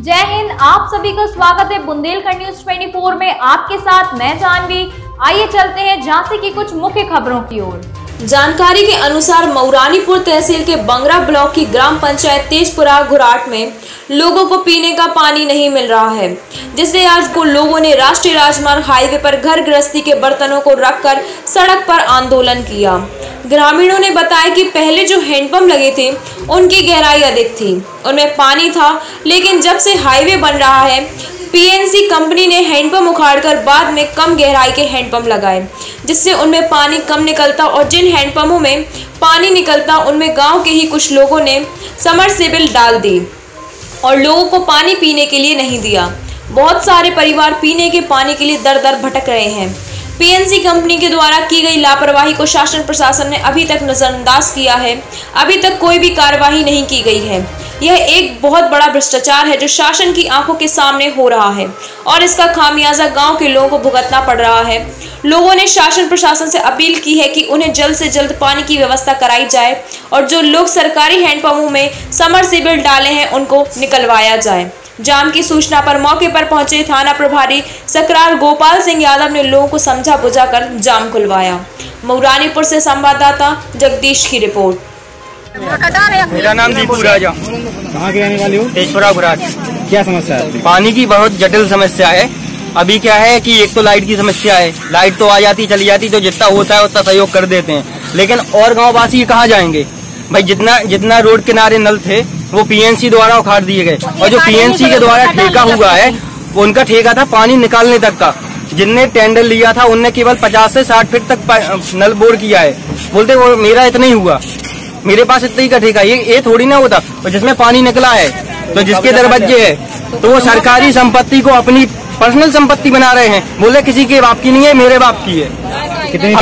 जय हिंद, आप सभी का स्वागत है बुंदेलखंड न्यूज़ 24 में। आपके साथ मैं जानवी। आइए चलते हैं झांसी की कुछ मुख्य खबरों की ओर। जानकारी के अनुसार मऊरानीपुर तहसील के बंगरा ब्लॉक की ग्राम पंचायत तेजपुरा घुराट में लोगों को पीने का पानी नहीं मिल रहा है, जिससे आज को लोगों ने राष्ट्रीय राजमार्ग हाईवे पर घर गृहस्थी के बर्तनों को रखकर सड़क पर आंदोलन किया। ग्रामीणों ने बताया कि पहले जो हैंडपम्प लगे थे, उनकी गहराई अधिक थी। उनमें पानी था, लेकिन जब से हाईवे बन रहा है, पीएनसी कंपनी ने हैंडपंप उखाड़कर बाद में कम गहराई के हैंडपंप लगाए, जिससे उनमें पानी कम निकलता और जिन हैंडपंपों में पानी निकलता, उनमें गाँव के ही कुछ लोगों ने समरसेबल डाल दी और लोगों को पानी पीने के लिए नहीं दिया। बहुत सारे परिवार पीने के पानी के लिए दर दर भटक रहे हैं। पीएनसी कंपनी के द्वारा की गई लापरवाही को शासन प्रशासन ने अभी तक नजरअंदाज किया है। अभी तक कोई भी कार्रवाई नहीं की गई है। यह एक बहुत बड़ा भ्रष्टाचार है जो शासन की आँखों के सामने हो रहा है और इसका खामियाजा गाँव के लोगों को भुगतना पड़ रहा है। लोगों ने शासन प्रशासन से अपील की है कि उन्हें जल्द से जल्द पानी की व्यवस्था कराई जाए और जो लोग सरकारी हैंडपम्पों में समर डाले हैं उनको निकलवाया जाए। जाम की सूचना पर मौके पर पहुँचे थाना प्रभारी सकरार गोपाल सिंह यादव ने लोगों को समझा बुझा कर जाम खुलवाया। मऊरानीपुर से संवाददाता जगदीश की रिपोर्ट। मेरा नाम दीपू राजा। कहाँ के रहने वाली हो? तेजपुरा घुराट क्या समस्या है? पानी की बहुत जटिल समस्या है। अभी क्या है कि एक तो लाइट की समस्या है। लाइट तो आ जाती चली जाती तो जितना होता है उतना सहयोग कर देते हैं। लेकिन और गाँव वासी कहाँ जाएँगे? भाई जितना जितना रोड किनारे नल थे वो पीएनसी द्वारा उखाड़ दिए गए। और जो पीएनसी के द्वारा ठेका हुआ है वो उनका ठेका था पानी निकालने तक का। जिनने टेंडर लिया था उनने केवल 50 से 60 फीट तक नल बोर किया है। बोलते वो मेरा इतना ही हुआ। मेरे पास इतना ही का ठेका ये ये थोड़ी ना होता। और जिसमें पानी निकला है तो जिसके दरवाजे है तो वो सरकारी संपत्ति को अपनी पर्सनल संपत्ति बना रहे हैं। बोले किसी के बाप की नहीं है मेरे बाप की है। कितनी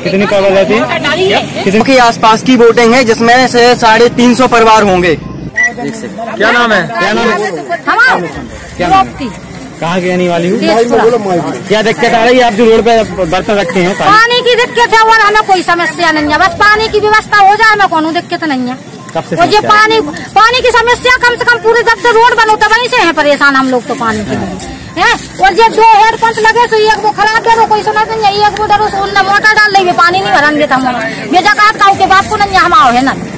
कितनी पावर जाती है? किसी के आसपास की बोटिंग है जिसमें से साढ़े तीन सौ परिवार होंगे। क्या नाम है? क्या नाम है? क्या नाम है? कहाँ की रहने वाली हूँ? क्या दिक्कत आ रही है? आप जो रोड पे बर्तन रखे हैं पानी पानी की दिक्कत है और हमें कोई समस्या नहीं है। बस पानी की व्यवस्था हो जाए हमें कोनो दिक्कत नहीं है। और ये पानी पानी की समस्या कम से कम पूरे जब से रोड बनो तो वहीं से है परेशान हम लोग तो पानी के लिए। है? और जब दो हेड पंप लगे तो एक वो खराब दे कोई सुना नहीं एक वो डरो मोटर डाल ली पानी नहीं भरन देता हम बेजा के बाप को नहीं, हम आओ, है ना?